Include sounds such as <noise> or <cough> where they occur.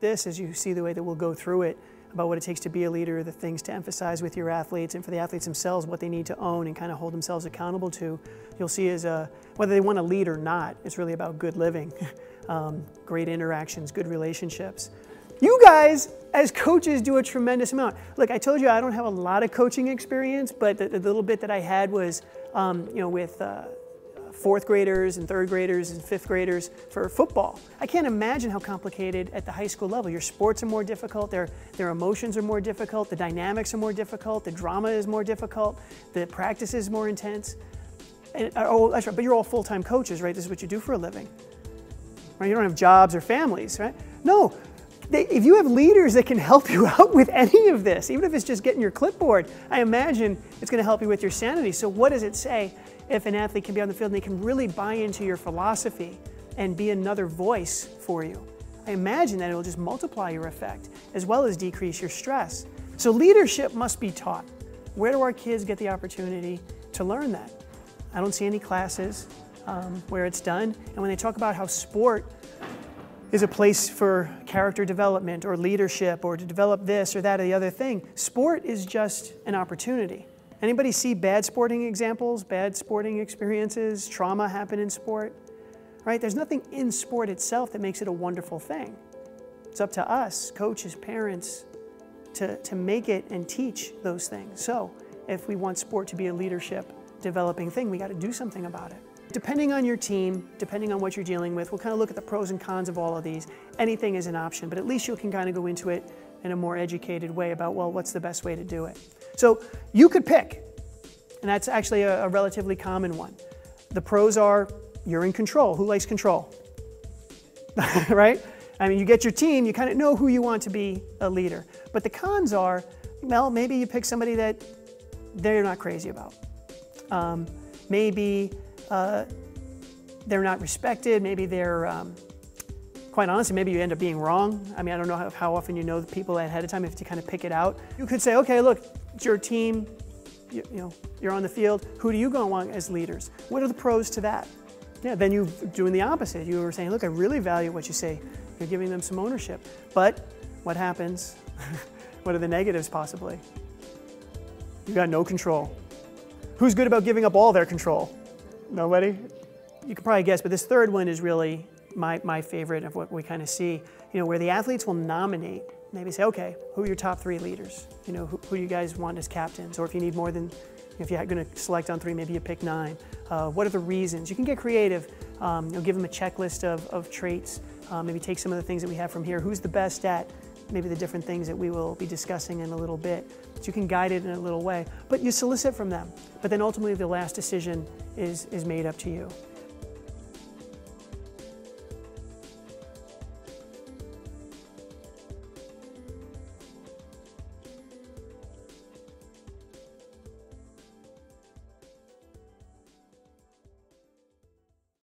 this as you see the way that we'll go through it about what it takes to be a leader, the things to emphasize with your athletes, and for the athletes themselves, what they need to own and kind of hold themselves accountable to. You'll see as a, whether they want to lead or not, it's really about good living, <laughs> um, great interactions, good relationships. You guys, as coaches, do a tremendous amount. Look, I told you I don't have a lot of coaching experience, but the, the little bit that I had was, um, you know, with uh, fourth graders and third graders and fifth graders for football. I can't imagine how complicated at the high school level. Your sports are more difficult, their, their emotions are more difficult, the dynamics are more difficult, the drama is more difficult, the practice is more intense. And, uh, oh, that's right, but you're all full-time coaches, right? This is what you do for a living. Right? You don't have jobs or families, right? No, they, if you have leaders that can help you <laughs> out with any of this, even if it's just getting your clipboard, I imagine it's going to help you with your sanity. So, what does it say if an athlete can be on the field and they can really buy into your philosophy and be another voice for you? I imagine that it'll just multiply your effect as well as decrease your stress. So, leadership must be taught. Where do our kids get the opportunity to learn that? I don't see any classes um, where it's done. And when they talk about how sport is a place for character development or leadership or to develop this or that or the other thing. Sport is just an opportunity. Anybody see bad sporting examples, bad sporting experiences, trauma happen in sport? Right? There's nothing in sport itself that makes it a wonderful thing. It's up to us, coaches, parents, to, to make it and teach those things. So if we want sport to be a leadership developing thing, we got to do something about it. Depending on your team, depending on what you're dealing with, we'll kind of look at the pros and cons of all of these. Anything is an option, but at least you can kind of go into it in a more educated way about, well, what's the best way to do it. So you could pick, and that's actually a, a relatively common one. The pros are you're in control. Who likes control? <laughs> right? I mean, you get your team, you kind of know who you want to be a leader. But the cons are, well, maybe you pick somebody that they're not crazy about. Um, maybe uh, they're not respected. Maybe they're, um, quite honestly, maybe you end up being wrong. I mean, I don't know how, how often you know the people ahead of time if you kind of pick it out. You could say, okay, look, it's your team. You, you know, you're on the field. Who do you go want as leaders? What are the pros to that? Yeah, then you're doing the opposite. You were saying, look, I really value what you say. You're giving them some ownership. But what happens? <laughs> what are the negatives possibly? You got no control. Who's good about giving up all their control? Nobody? You can probably guess, but this third one is really my, my favorite of what we kind of see, you know, where the athletes will nominate, maybe say, okay, who are your top three leaders? You know, who, do you guys want as captains? Or if you need more than, if you're going to select on three, maybe you pick nine. Uh, what are the reasons? You can get creative. Um, you know, give them a checklist of, of traits. Uh, maybe take some of the things that we have from here. Who's the best at maybe the different things that we will be discussing in a little bit. So you can guide it in a little way. But you solicit from them. But then ultimately the last decision is, is made up to you.